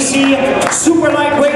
WBC super lightweight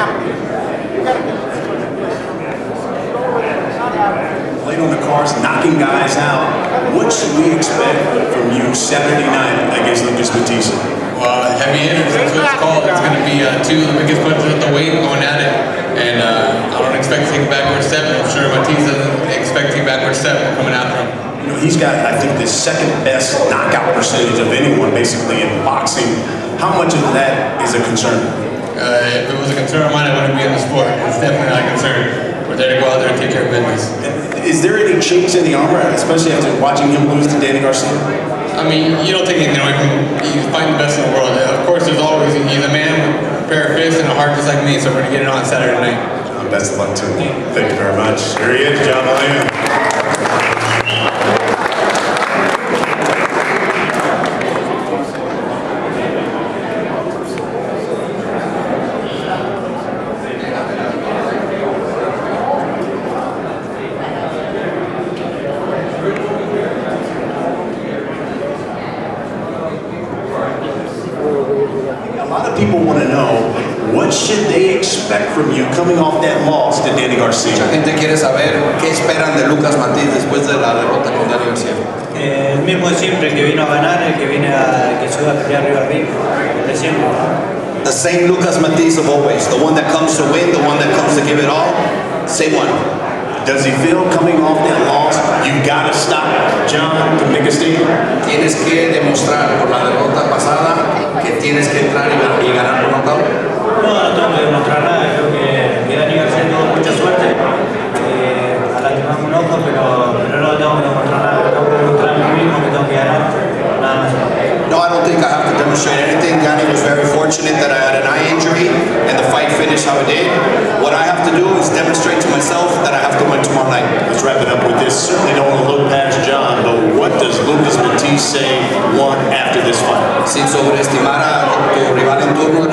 Late on the cars, knocking guys out. What should we expect from you Saturday night against Lucas Matthysse? Well, heavy hitters, that's what it's called. It's going to be uh, two of the biggest punches at the weight going at it. And uh, I don't expect to take a backward step. I'm sure Matthysse doesn't expect to take a backward step coming after him. You know, he's got, I think, the second best knockout percentage of anyone basically in boxing. How much of that is a concern? Uh, if it was a concern of mine, I wouldn't be in the sport. It's definitely not a concern. We're there to go out there and take care of business. Is there any chinks in the armor, especially after watching him lose to Danny Garcia? I mean, you don't take anything away from him. He's fighting the best in the world. Of course, there's always, he's a man with a pair of fists and a heart just like me, so we're going to get it on Saturday night. Uh, best of luck to him. Thank you very much. Here he is, John Molina. Lot of people want to know what should they expect from you coming off that loss to Danny Garcia? Mucha gente quiere saber qué esperan de Lucas Matiz después de la derrota con Dani García. Eh, el mismo de siempre, el que vino a ganar, el que viene a que sube a pelear arriba al ring, el de siempre. The same Lucas Matiz of always, the one that comes to win, the one that comes to give it all. Same one. Does he feel coming off that loss, you gotta stop John to make a statement? Tienes que demostrar por la derrota pasada que tienes que entrar y, ganar por nocaut. That I have to win tomorrow night. Let's wrap it up with this. Certainly don't want to look past John, but what does Lucas Matthysse say want after this fight? Sin sobreestimar a tu rival en turno,